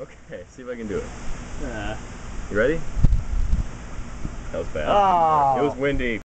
Okay, see if I can do it. Uh, You ready? That was bad. oh. It was windy.